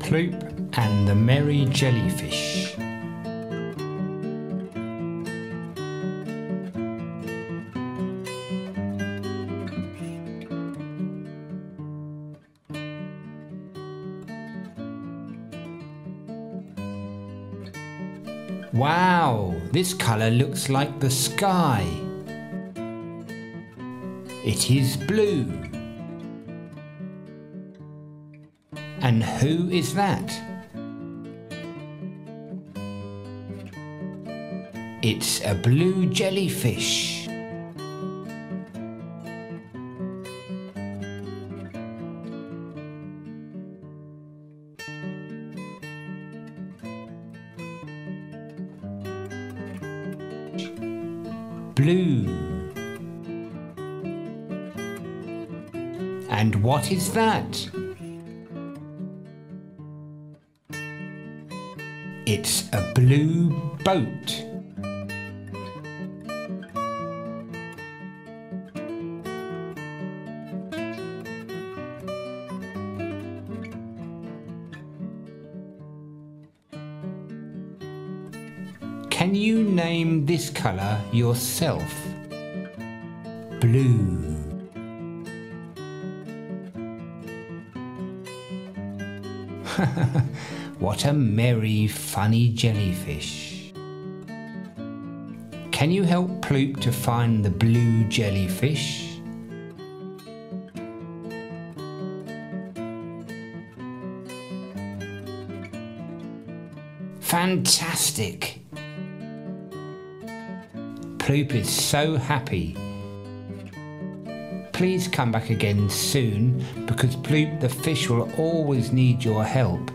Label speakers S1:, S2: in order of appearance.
S1: Ploop and the Merry Jellyfish. Wow, this colour looks like the sky. It is blue. And who is that? It's a blue jellyfish. Blue. And what is that? It's a blue boat. Can you name this colour yourself? Blue. what a merry, funny jellyfish. Can you help Ploop to find the blue jellyfish? Fantastic! Ploop is so happy. Please come back again soon because Ploop the fish will always need your help.